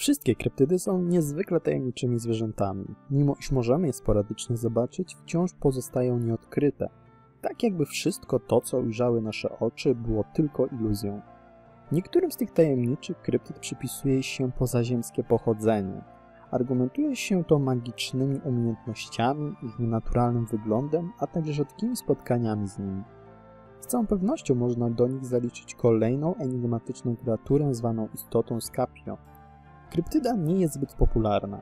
Wszystkie kryptydy są niezwykle tajemniczymi zwierzętami. Mimo iż możemy je sporadycznie zobaczyć, wciąż pozostają nieodkryte. Tak jakby wszystko to, co ujrzały nasze oczy, było tylko iluzją. Niektórym z tych tajemniczych kryptyd przypisuje się pozaziemskie pochodzenie. Argumentuje się to magicznymi umiejętnościami, ich nienaturalnym wyglądem, a także rzadkimi spotkaniami z nimi. Z całą pewnością można do nich zaliczyć kolejną enigmatyczną kreaturę zwaną istotą Scapio. Kryptyda nie jest zbyt popularna.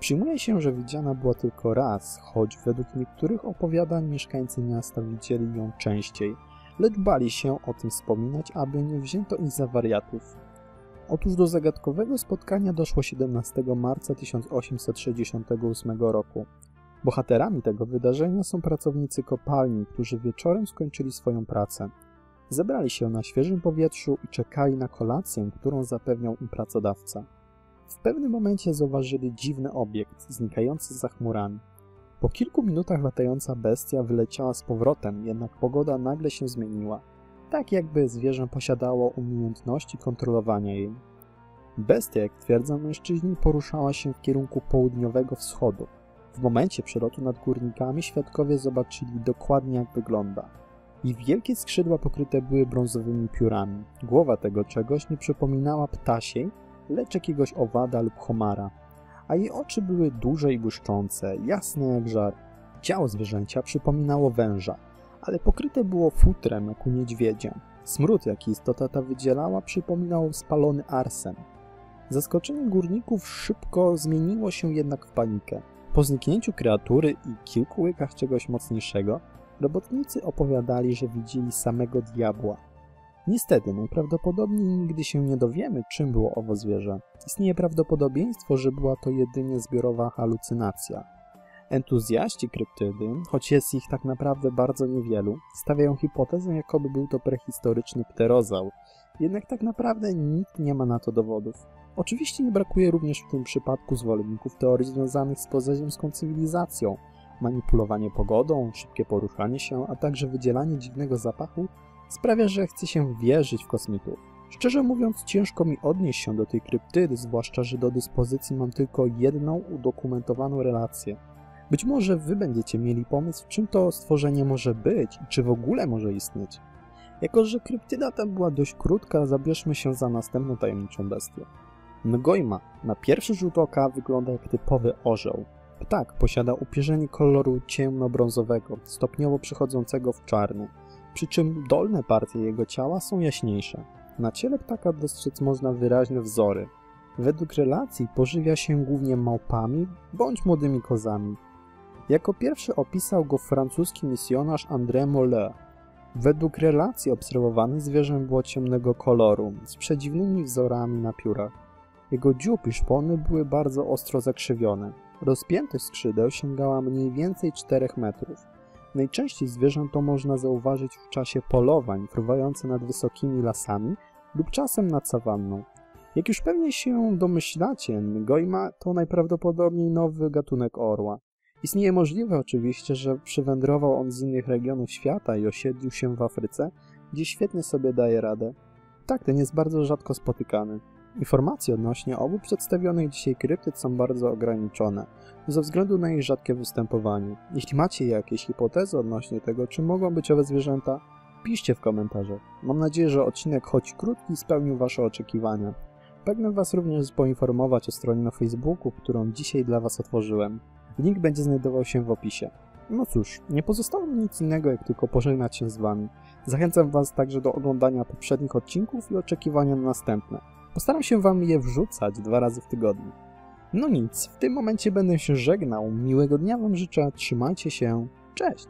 Przyjmuje się, że widziana była tylko raz, choć według niektórych opowiadań mieszkańcy miasta widzieli ją częściej, lecz bali się o tym wspominać, aby nie wzięto ich za wariatów. Otóż do zagadkowego spotkania doszło 17 marca 1868 roku. Bohaterami tego wydarzenia są pracownicy kopalni, którzy wieczorem skończyli swoją pracę. Zebrali się na świeżym powietrzu i czekali na kolację, którą zapewniał im pracodawca. W pewnym momencie zauważyli dziwny obiekt, znikający za chmurami. Po kilku minutach latająca bestia wyleciała z powrotem, jednak pogoda nagle się zmieniła, tak jakby zwierzę posiadało umiejętności kontrolowania jej. Bestia, jak twierdzą mężczyźni, poruszała się w kierunku południowego wschodu. W momencie przelotu nad górnikami świadkowie zobaczyli dokładnie jak wygląda. I wielkie skrzydła pokryte były brązowymi piórami. Głowa tego czegoś nie przypominała ptasiej, lecz jakiegoś owada lub homara. A jej oczy były duże i błyszczące, jasne jak żar. Ciało zwierzęcia przypominało węża, ale pokryte było futrem jak u niedźwiedzia. Smród, jaki istota ta wydzielała, przypominał spalony arsen. Zaskoczenie górników szybko zmieniło się jednak w panikę. Po zniknięciu kreatury i kilku łykach czegoś mocniejszego, robotnicy opowiadali, że widzieli samego diabła. Niestety, najprawdopodobniej nigdy się nie dowiemy, czym było owo zwierzę. Istnieje prawdopodobieństwo, że była to jedynie zbiorowa halucynacja. Entuzjaści kryptydy, choć jest ich tak naprawdę bardzo niewielu, stawiają hipotezę, jakoby był to prehistoryczny pterozaur, jednak tak naprawdę nikt nie ma na to dowodów. Oczywiście nie brakuje również w tym przypadku zwolenników teorii związanych z pozaziemską cywilizacją, manipulowanie pogodą, szybkie poruszanie się, a także wydzielanie dziwnego zapachu sprawia, że chce się wierzyć w kosmitów. Szczerze mówiąc, ciężko mi odnieść się do tej kryptydy, zwłaszcza, że do dyspozycji mam tylko jedną udokumentowaną relację. Być może wy będziecie mieli pomysł, czym to stworzenie może być i czy w ogóle może istnieć. Jako, że kryptyda ta była dość krótka, zabierzmy się za następną tajemniczą bestię. Ngoima na pierwszy rzut oka wygląda jak typowy orzeł. Ptak posiada upierzenie koloru ciemnobrązowego, stopniowo przechodzącego w czarny, przy czym dolne partie jego ciała są jaśniejsze. Na ciele ptaka dostrzec można wyraźne wzory. Według relacji pożywia się głównie małpami bądź młodymi kozami. Jako pierwszy opisał go francuski misjonarz André Mollet. Według relacji obserwowany zwierzę było ciemnego koloru, z przedziwnymi wzorami na piórach. Jego dziób i szpony były bardzo ostro zakrzywione. Rozpiętość skrzydeł sięgała mniej więcej 4 metrów. Najczęściej zwierzęto można zauważyć w czasie polowań fruwające nad wysokimi lasami lub czasem nad sawanną. Jak już pewnie się domyślacie, Ngoima to najprawdopodobniej nowy gatunek orła. Istnieje możliwe oczywiście, że przywędrował on z innych regionów świata i osiedlił się w Afryce, gdzie świetnie sobie daje radę. Tak, ten jest bardzo rzadko spotykany. Informacje odnośnie obu przedstawionych dzisiaj kryptyd są bardzo ograniczone, ze względu na ich rzadkie występowanie. Jeśli macie jakieś hipotezy odnośnie tego, czy mogą być owe zwierzęta, piszcie w komentarzach. Mam nadzieję, że odcinek choć krótki spełnił Wasze oczekiwania. Pragnę Was również poinformować o stronie na Facebooku, którą dzisiaj dla Was otworzyłem. Link będzie znajdował się w opisie. No cóż, nie pozostało mi nic innego, jak tylko pożegnać się z Wami. Zachęcam Was także do oglądania poprzednich odcinków i oczekiwania na następne. Postaram się Wam je wrzucać dwa razy w tygodniu. No nic, w tym momencie będę się żegnał. Miłego dnia Wam życzę, trzymajcie się, cześć!